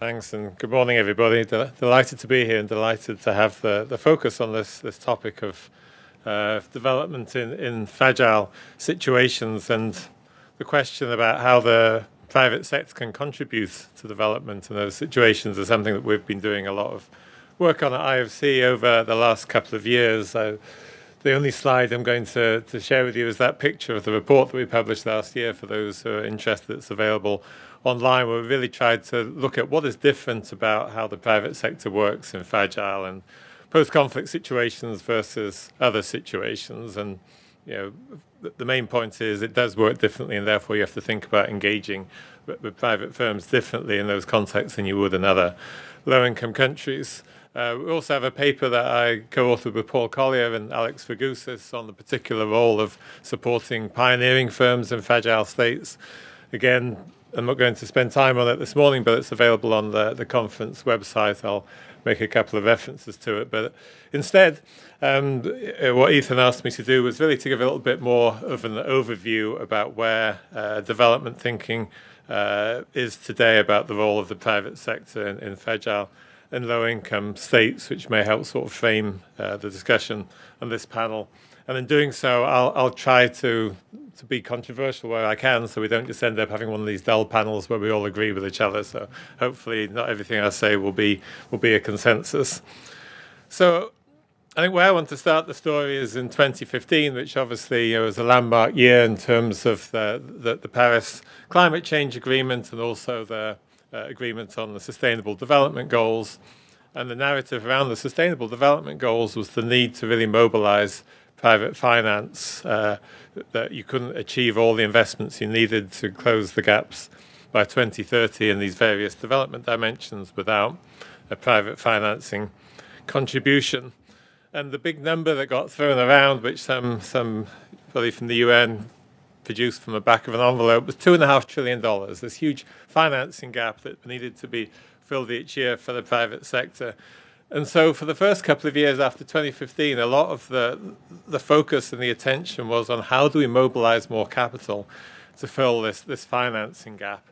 Thanks, and good morning, everybody. Del- delighted to be here and delighted to have the, the focus on this, this topic of uh, development in, in fragile situations and the question about how the private sector can contribute to development in those situations is something that we've been doing a lot of work on at IFC over the last couple of years. So the only slide I'm going to, to share with you is that picture of the report that we published last year for those who are interested. It's available online where we really tried to look at what is different about how the private sector works in fragile and post-conflict situations versus other situations. And you know, the main point is it does work differently, and therefore you have to think about engaging with, private firms differently in those contexts than you would in other low-income countries. Uh, we also have a paper that I co-authored with Paul Collier and Alex Ragoussis on the particular role of supporting pioneering firms in fragile states. Again, I'm not going to spend time on it this morning, but it's available on the, the conference website. I'll make a couple of references to it. But instead, um, what Ethan asked me to do was really to give a little bit more of an overview about where uh, development thinking uh, is today about the role of the private sector in, in fragile and low income states, which may help sort of frame uh, the discussion on this panel. And in doing so, I'll, I'll try to, to be controversial where I can so we don't just end up having one of these dull panels where we all agree with each other. So hopefully, not everything I say will be, will be a consensus. So I think where I want to start the story is in 2015, which obviously you know, was a landmark year in terms of the, the, the Paris Climate Change Agreement and also the uh, agreement on the Sustainable Development Goals. And the narrative around the Sustainable Development Goals was the need to really mobilize private finance, uh, that you couldn't achieve all the investments you needed to close the gaps by 2030 in these various development dimensions without a private financing contribution. And the big number that got thrown around, which some, some probably from the UN produced from the back of an envelope was two and a half trillion dollars. This huge financing gap that needed to be filled each year for the private sector. And so, for the first couple of years after 2015, a lot of the the focus and the attention was on how do we mobilize more capital to fill this this financing gap.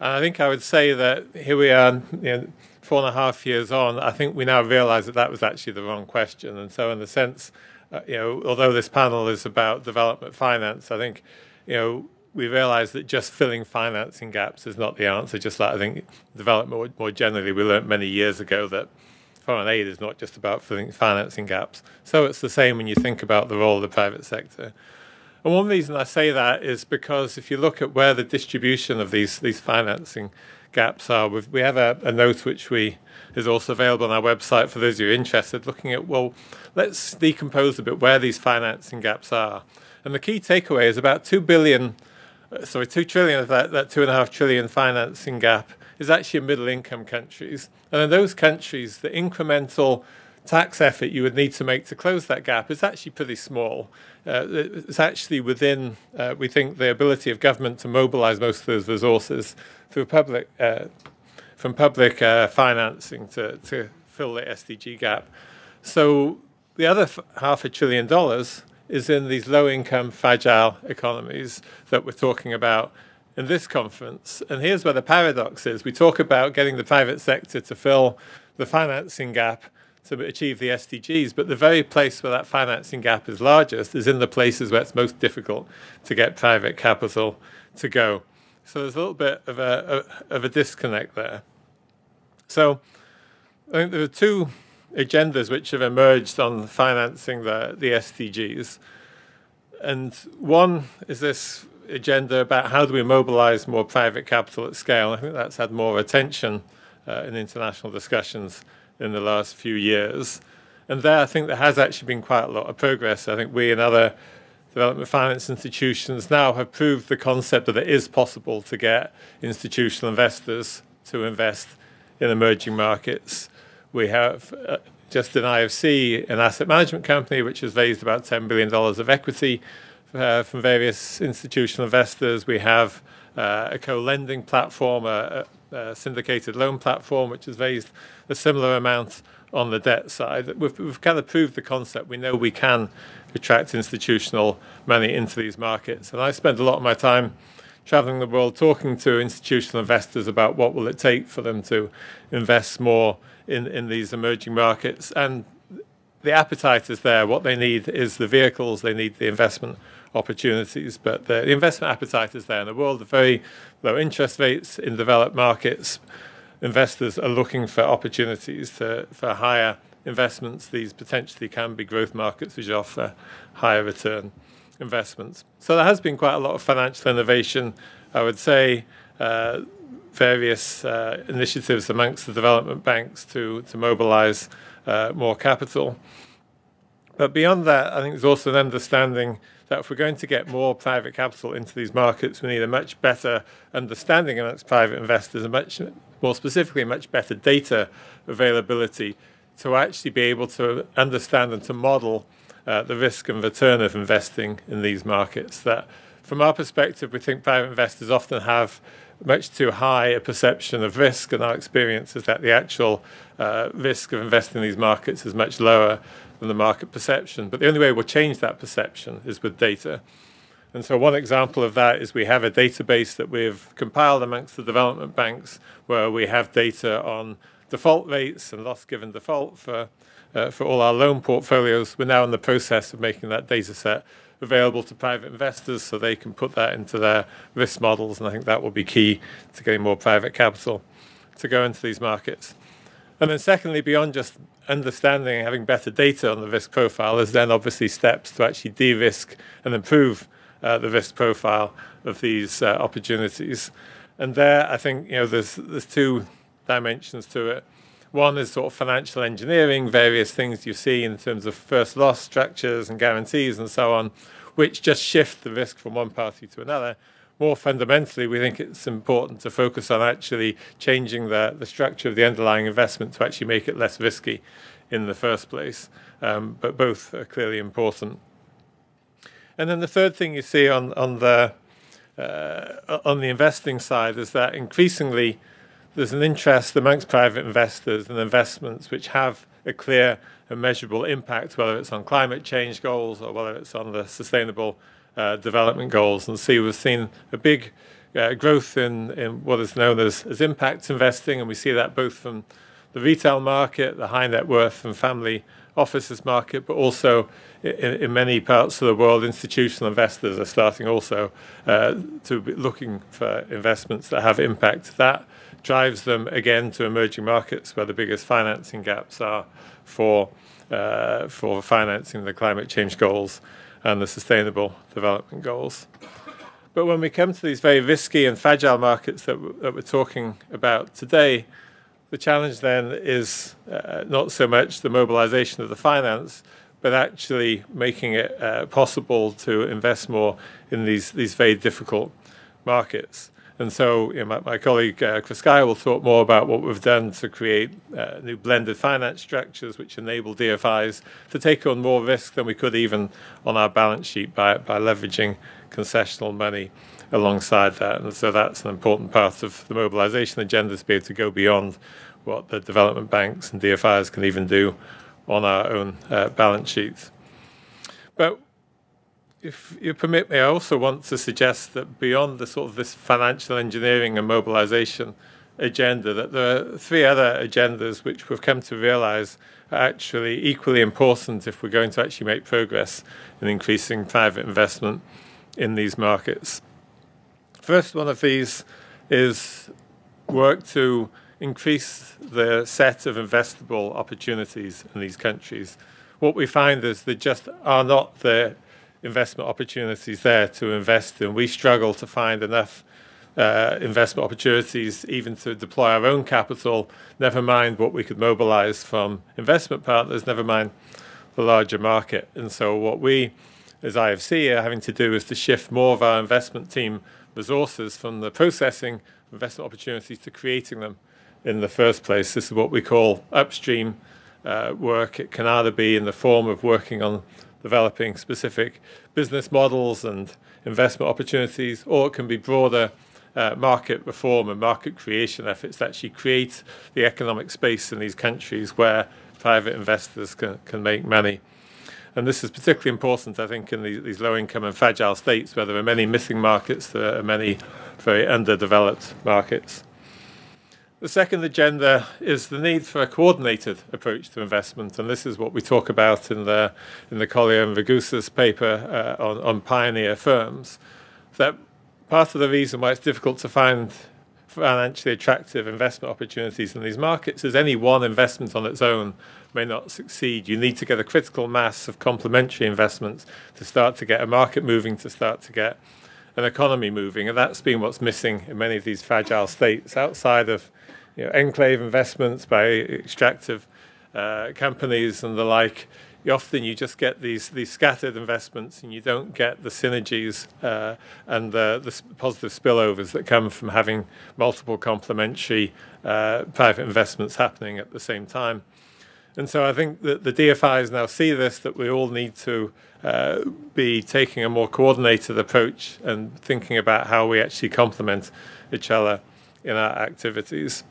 And I think I would say that here we are, you know, four and a half years on. I think we now realize that that was actually the wrong question. And so, in the sense, uh, you know, although this panel is about development finance, I think you know, we realize that just filling financing gaps is not the answer. Just like I think development more generally, we learned many years ago that foreign aid is not just about filling financing gaps. So it's the same when you think about the role of the private sector. And one reason I say that is because if you look at where the distribution of these these financing gaps are, we have a, a note which we is also available on our website for those who are interested, looking at well, let's decompose a bit where these financing gaps are. And the key takeaway is about 2 billion, uh, sorry, 2 trillion of that, that 2.5 trillion financing gap is actually in middle income countries. And in those countries, the incremental tax effort you would need to make to close that gap is actually pretty small. Uh, it's actually within, uh, we think, the ability of government to mobilize most of those resources through public, uh, from public uh, financing to, to fill the SDG gap. So the other half a trillion dollars is in these low income, fragile economies that we're talking about in this conference. And here's where the paradox is we talk about getting the private sector to fill the financing gap to achieve the SDGs, but the very place where that financing gap is largest is in the places where it's most difficult to get private capital to go. So there's a little bit of a, of a disconnect there. So I think there are two agendas which have emerged on financing the, the SDGs. And one is this agenda about how do we mobilize more private capital at scale. I think that's had more attention uh, in international discussions in the last few years. And there, I think there has actually been quite a lot of progress. I think we and other development finance institutions now have proved the concept that it is possible to get institutional investors to invest in emerging markets. We have uh, just an IFC, an asset management company, which has raised about $10 billion of equity uh, from various institutional investors. We have uh, a co lending platform, a, a, syndicated loan platform, which has raised a similar amount on the debt side. We've, we've kind of proved the concept. We know we can attract institutional money into these markets. And I spend a lot of my time traveling the world talking to institutional investors about what will it take for them to invest more in, in these emerging markets. And the appetite is there. What they need is the vehicles, they need the investment opportunities, but the, investment appetite is there. In the world of very low interest rates in developed markets, investors are looking for opportunities to, for higher investments. These potentially can be growth markets which offer higher return investments. So there has been quite a lot of financial innovation, I would say, uh, various uh, initiatives amongst the development banks to, to mobilize uh, more capital. But beyond that, I think there's also an understanding that if we're going to get more private capital into these markets, we need a much better understanding amongst private investors, and much more specifically, much better data availability to actually be able to understand and to model uh, the risk and return of investing in these markets. That, from our perspective, we think private investors often have much too high a perception of risk, and our experience is that the actual uh, risk of investing in these markets is much lower than the market perception. But the only way we'll change that perception is with data. And so, one example of that is we have a database that we've compiled amongst the development banks where we have data on default rates and loss given default for for all our loan portfolios. We're now in the process of making that data set available to private investors so they can put that into their risk models. And I think that will be key to getting more private capital to go into these markets. And then, secondly, beyond just understanding and having better data on the risk profile, there's then obviously steps to actually de risk and improve uh, the risk profile of these uh, opportunities. And there, I think you know, there's there's two dimensions to it. One is sort of financial engineering, various things you see in terms of first loss structures and guarantees and so on, which just shift the risk from one party to another. More fundamentally, we think it's important to focus on actually changing the, the structure of the underlying investment to actually make it less risky in the first place. Um, but both are clearly important. And then the third thing you see on, on the uh, on the investing side is that increasingly there's an interest amongst private investors in investments which have a clear and measurable impact, whether it's on climate change goals or whether it's on the sustainable uh, development goals. And see, we've seen a big uh, growth in, in what is known as, as impact investing, and we see that both from the retail market, the high net worth and family offices market, but also in, in, many parts of the world, institutional investors are starting also uh, to be looking for investments that have impact. That drives them again to emerging markets where the biggest financing gaps are for uh, for financing the climate change goals and the sustainable development goals. But when we come to these very risky and fragile markets that, w- that we're talking about today, the challenge then is uh, not so much the mobilization of the finance, but actually making it uh, possible to invest more in these, these very difficult markets. And so, you know, my, my, colleague uh, Kruskaia will talk more about what we've done to create uh, new blended finance structures which enable DFIs to take on more risk than we could even on our balance sheet by, by leveraging concessional money alongside that. And so that's an important part of the mobilization agenda to be able to go beyond what the development banks and DFIs can even do on our own uh, balance sheets. But if you permit me, I also want to suggest that beyond the sort of this financial engineering and mobilization agenda, that there are three other agendas which we've come to realize are actually equally important if we're going to actually make progress in increasing private investment in these markets. First one of these is work to increase the set of investable opportunities in these countries. What we find is there just are not the investment opportunities there to invest in. We struggle to find enough uh, investment opportunities even to deploy our own capital, never mind what we could mobilize from investment partners, never mind the larger market. And so, what we as IFC are having to do is to shift more of our investment team resources from the processing investment opportunities to creating them in the first place. This is what we call upstream uh, work. It can either be in the form of working on developing specific business models and investment opportunities, or it can be broader uh, market reform and market creation efforts that actually create the economic space in these countries where private investors can, can make money. And this is particularly important, I think, in these, these low income and fragile states where there are many missing markets, there are many very underdeveloped markets. The second agenda is the need for a coordinated approach to investment, and this is what we talk about in the in the Collier and Ragoussis paper uh, on, on pioneer firms. That part of the reason why it's difficult to find financially attractive investment opportunities in these markets is any one investment on its own may not succeed. You need to get a critical mass of complementary investments to start to get a market moving, to start to get an economy moving, and that's been what's missing in many of these fragile states outside of you know, enclave investments by extractive uh, companies and the like, often you just get these these scattered investments and you don't get the synergies uh, and the, the positive spillovers that come from having multiple complementary uh, private investments happening at the same time. And so I think that the DFIs now see this, that we all need to uh, be taking a more coordinated approach and thinking about how we actually complement each other in our activities.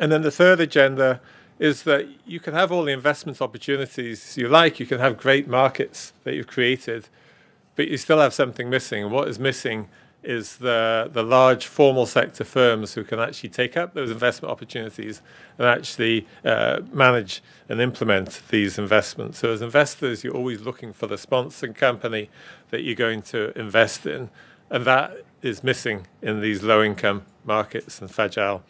And then the third agenda is that you can have all the investment opportunities you like, you can have great markets that you've created, but you still have something missing. What is missing is the, the large formal sector firms who can actually take up those investment opportunities and actually uh, manage and implement these investments. So, as investors, you're always looking for the sponsoring company that you're going to invest in, and that is missing in these low income markets and fragile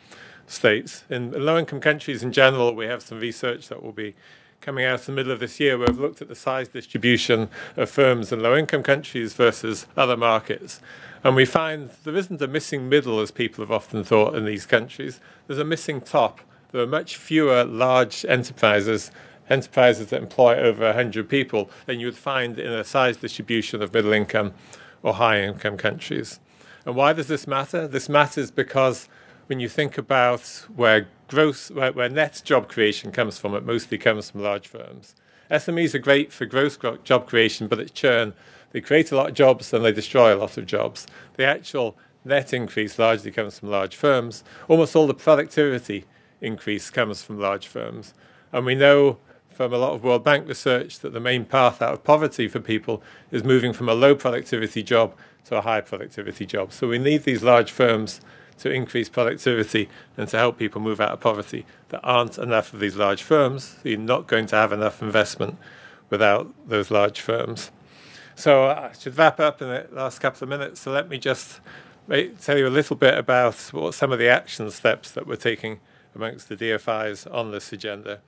states. In low-income countries in general, we have some research that will be coming out in the middle of this year where we've looked at the size distribution of firms in low-income countries versus other markets. And we find there isn't a missing middle, as people have often thought in these countries. There's a missing top. There are much fewer large enterprises, enterprises that employ over 100 people, than you would find in a size distribution of middle income or high income countries. And why does this matter? This matters because when you think about where gross, where, where net job creation comes from, it mostly comes from large firms. SMEs are great for growth job creation, but it's churn. They create a lot of jobs and they destroy a lot of jobs. The actual net increase largely comes from large firms. Almost all the productivity increase comes from large firms. And we know from a lot of World Bank research that the main path out of poverty for people is moving from a low productivity job to a high productivity job. So we need these large firms to increase productivity and to help people move out of poverty. There aren't enough of these large firms. So you're not going to have enough investment without those large firms. So uh, I should wrap up in the last couple of minutes. So let me just tell you a little bit about what some of the action steps that we're taking amongst the DFIs on this agenda.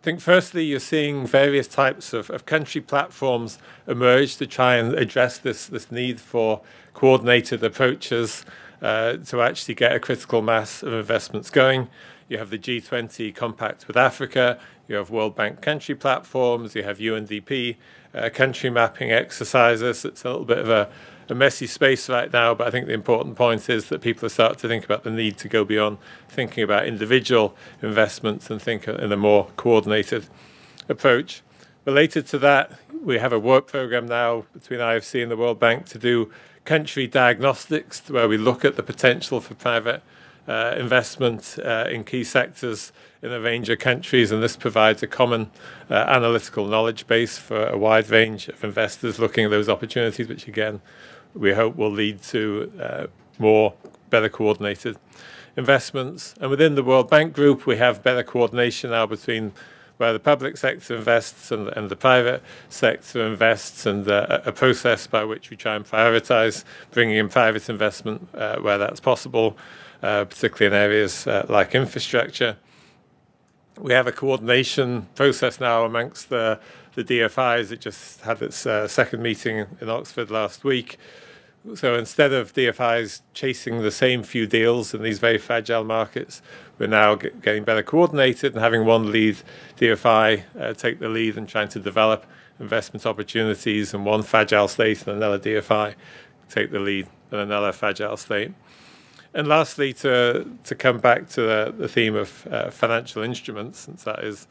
I think firstly, you're seeing various types of, of country platforms emerge to try and address this, this need for coordinated approaches uh, to actually get a critical mass of investments going. You have the G20 Compact with Africa, you have World Bank country platforms, you have UNDP uh, country mapping exercises. It's a little bit of a, a, messy space right now, but I think the important point is that people are starting to think about the need to go beyond thinking about individual investments and think in a more coordinated approach. Related to that, we have a work program now between IFC and the World Bank to do country diagnostics, where we look at the potential for private uh, investment uh, in key sectors in a range of countries, and this provides a common uh, analytical knowledge base for a wide range of investors looking at those opportunities, which again we hope will lead to uh, more better coordinated investments. And within the World Bank Group, we have better coordination now between where the public sector invests and, and the private sector invests, and uh, a process by which we try and prioritize bringing in private investment uh, where that's possible, uh, particularly in areas uh, like infrastructure. We have a coordination process now amongst the, the DFIs. It just had its uh, second meeting in Oxford last week. So instead of DFIs chasing the same few deals in these very fragile markets, we're now get, getting better coordinated and having one lead DFI uh, take the lead and trying to develop investment opportunities in one fragile state and another DFI take the lead in another fragile state. And lastly, to, to come back to the, the theme of uh, financial instruments, since that is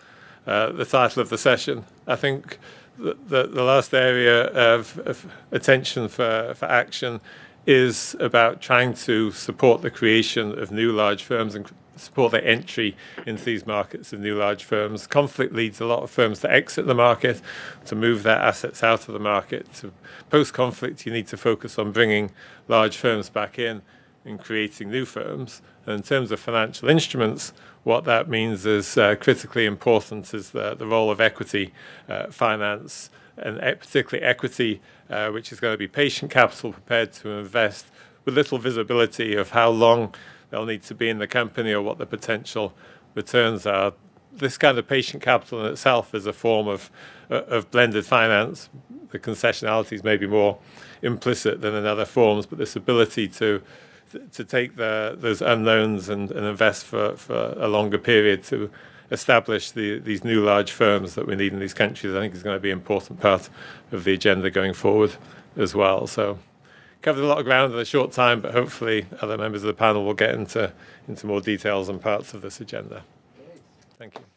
uh, the title of the session, I think the, the, last area of, of attention for, for action is about trying to support the creation of new large firms and support their entry into these markets of new large firms. Conflict leads a lot of firms to exit the market, to move their assets out of the market. To post-conflict, you need to focus on bringing large firms back in and creating new firms. And in terms of financial instruments, what that means is uh, critically important is the, the role of equity uh, finance and particularly equity, uh, which is going to be patient capital prepared to invest with little visibility of how long they'll need to be in the company or what the potential returns are. This kind of patient capital in itself is a form of, uh, of blended finance. The concessionality is maybe more implicit than in other forms, but this ability to to take the, those unknowns and, and invest for, for a longer period to establish the, these new large firms that we need in these countries, I think is going to be an important part of the agenda going forward as well. So covered a lot of ground in a short time, but hopefully other members of the panel will get into, into more details and parts of this agenda. Thank you.